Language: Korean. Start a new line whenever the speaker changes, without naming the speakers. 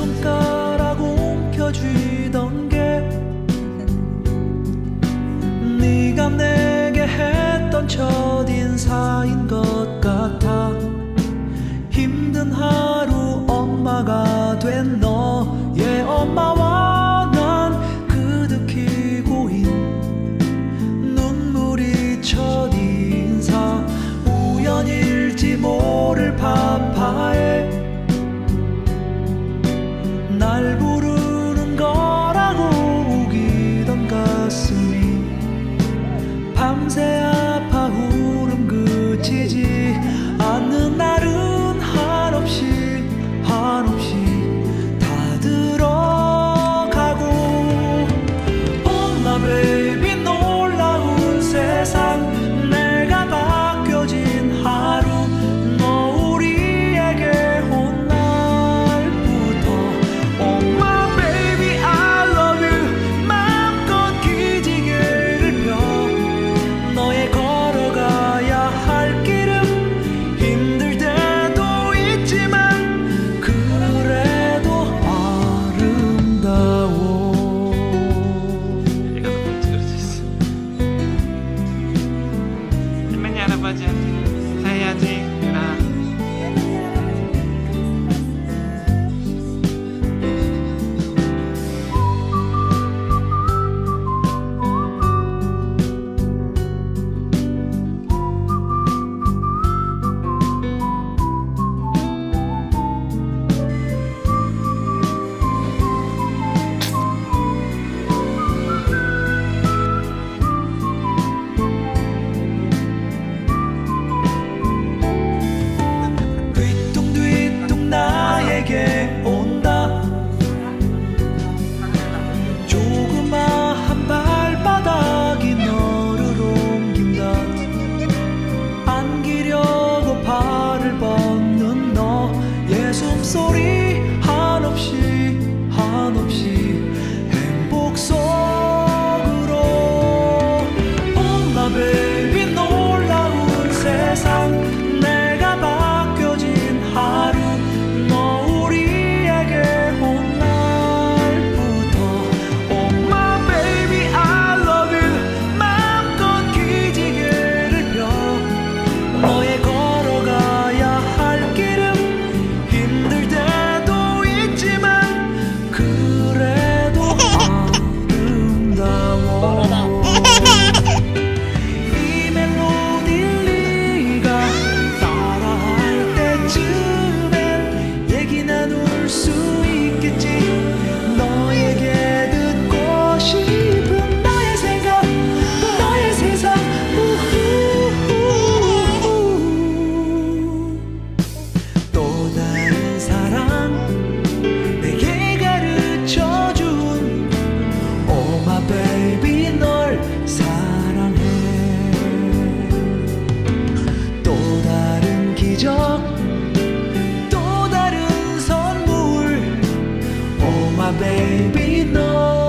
손가락 옮겨쥐
standing
baby, no.